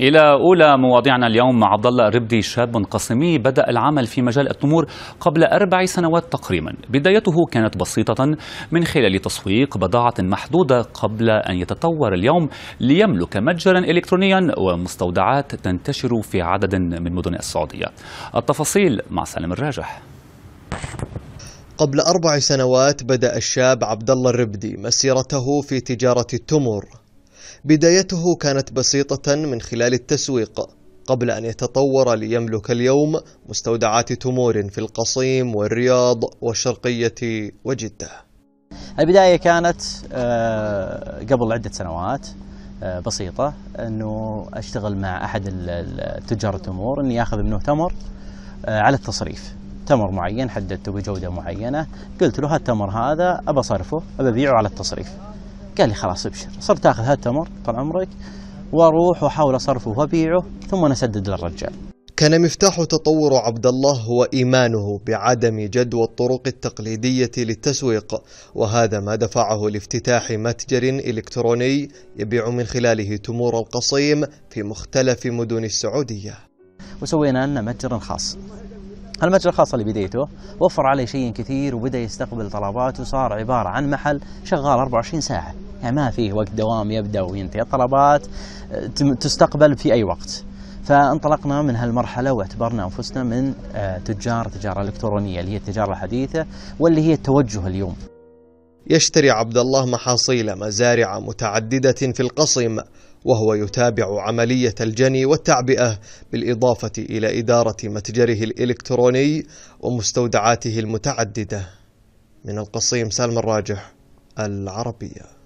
إلى أولى مواضيعنا اليوم مع عبد الله ربدي شاب قصمي بدأ العمل في مجال التمور قبل أربع سنوات تقريبا. بدايته كانت بسيطة من خلال تسويق بضاعة محدودة قبل أن يتطور اليوم ليملك متجرا إلكترونيا ومستودعات تنتشر في عدد من مدن السعودية. التفاصيل مع سالم الراجح. قبل أربع سنوات بدأ الشاب عبد الله الربدي مسيرته في تجارة التمور. بدايته كانت بسيطة من خلال التسويق قبل أن يتطور ليملك اليوم مستودعات تمور في القصيم والرياض والشرقية وجدة. البداية كانت آه، قبل عدة سنوات آه، بسيطة أنه أشتغل مع أحد التجار التمور أني أخذ منه تمر آه، على التصريف. تمر معين حددته بجودة معينة قلت له هالتمر هذا أبى أصرفه أبى أبيعه على التصريف. قال لي خلاص ابشر. صرت آخذ هالتمر طال عمرك وأروح وأحاول أصرفه وأبيعه ثم نسدد للرجال. كان مفتاح تطور عبد الله هو ايمانه بعدم جدوى الطرق التقليدية للتسويق وهذا ما دفعه لافتتاح متجر إلكتروني يبيع من خلاله تمور القصيم في مختلف مدن السعودية. وسوينا لنا متجر خاص. المتجر الخاص اللي بديته وفر علي شيء كثير وبدأ يستقبل طلبات وصار عبارة عن محل شغال 24 ساعة. يعني ما فيه وقت دوام يبدأ وينتهي. الطلبات تستقبل في أي وقت. فانطلقنا من هالمرحلة واعتبرنا أنفسنا من آه، تجار تجارة إلكترونية اللي هي التجارة الحديثة واللي هي التوجه اليوم. يشتري عبد الله محاصيل مزارع متعددة في القصيم وهو يتابع عملية الجني والتعبئة بالإضافة إلى إدارة متجره الإلكتروني ومستودعاته المتعددة من القصيم. سالم الراجح العربية.